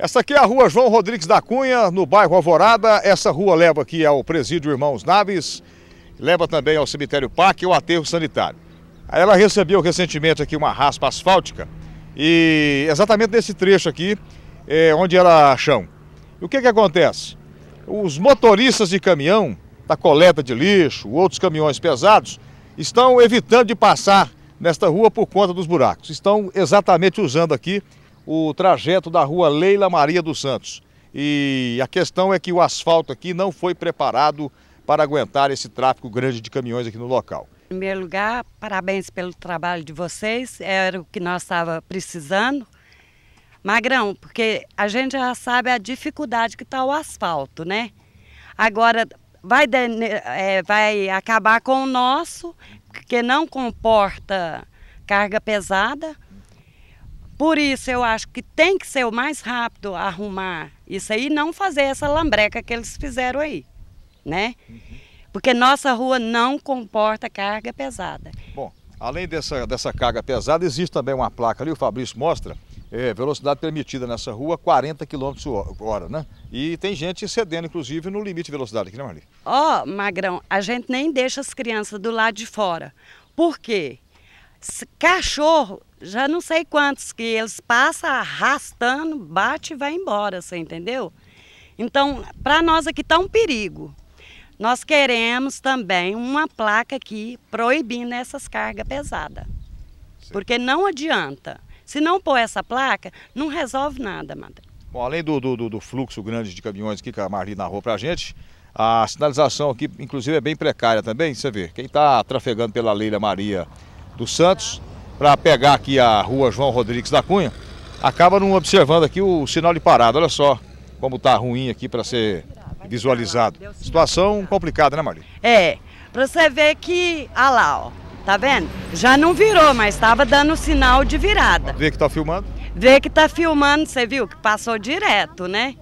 Essa aqui é a rua João Rodrigues da Cunha, no bairro Alvorada. Essa rua leva aqui ao presídio Irmãos Naves, leva também ao cemitério Parque e ao aterro sanitário. Ela recebeu recentemente aqui uma raspa asfáltica e exatamente nesse trecho aqui, é, onde era chão. E o que que acontece? Os motoristas de caminhão, da coleta de lixo, outros caminhões pesados, estão evitando de passar nesta rua por conta dos buracos. Estão exatamente usando aqui o trajeto da rua Leila Maria dos Santos. E a questão é que o asfalto aqui não foi preparado para aguentar esse tráfego grande de caminhões aqui no local. Em primeiro lugar, parabéns pelo trabalho de vocês, era o que nós estávamos precisando. Magrão, porque a gente já sabe a dificuldade que está o asfalto, né? Agora, vai, é, vai acabar com o nosso, que não comporta carga pesada, por isso eu acho que tem que ser o mais rápido arrumar isso aí, não fazer essa lambreca que eles fizeram aí, né? Porque nossa rua não comporta carga pesada. Bom, além dessa, dessa carga pesada, existe também uma placa ali, o Fabrício mostra, é, velocidade permitida nessa rua 40 km hora, né? E tem gente cedendo, inclusive, no limite de velocidade aqui, né, Marli? Ó, oh, Magrão, a gente nem deixa as crianças do lado de fora. Por quê? Cachorro, já não sei quantos que eles passam arrastando, bate e vai embora, você entendeu? Então, para nós aqui está um perigo. Nós queremos também uma placa aqui proibindo essas cargas pesadas. Porque não adianta. Se não pôr essa placa, não resolve nada, madre. Bom, além do, do, do, fluxo grande de caminhões aqui que a Marli narrou para a gente, a sinalização aqui, inclusive, é bem precária também. Você vê, quem está trafegando pela Leila Maria dos Santos para pegar aqui a rua João Rodrigues da Cunha, acaba não observando aqui o sinal de parada. Olha só como está ruim aqui para ser visualizado. Situação complicada, né, Maria? É, para você ver que, olha lá, ó, tá vendo? Já não virou, mas estava dando sinal de virada. Vê que está filmando? Vê que está filmando, você viu que passou direto, né?